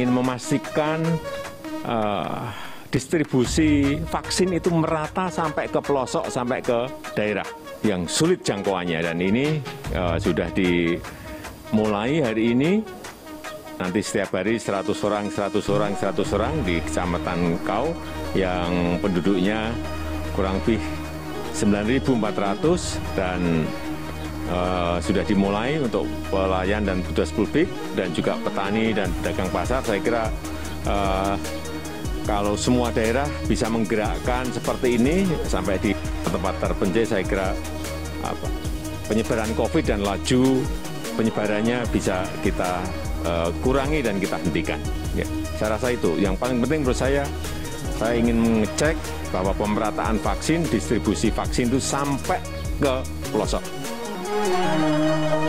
memastikan uh, distribusi vaksin itu merata sampai ke pelosok, sampai ke daerah yang sulit jangkauannya. Dan ini uh, sudah dimulai hari ini. Nanti setiap hari 100 orang, 100 orang, 100 orang di Kecamatan Kau yang penduduknya kurang lebih 9.400 dan uh, sudah dimulai untuk pelayan dan petugas publik dan juga petani dan pedagang pasar. Saya kira uh, kalau semua daerah bisa menggerakkan seperti ini sampai di tempat terpencil, saya kira apa, penyebaran COVID dan laju penyebarannya bisa kita uh, kurangi dan kita hentikan. Ya, saya rasa itu yang paling penting menurut saya. Saya ingin mengecek bahwa pemerataan vaksin, distribusi vaksin itu sampai ke pelosok. Thank you.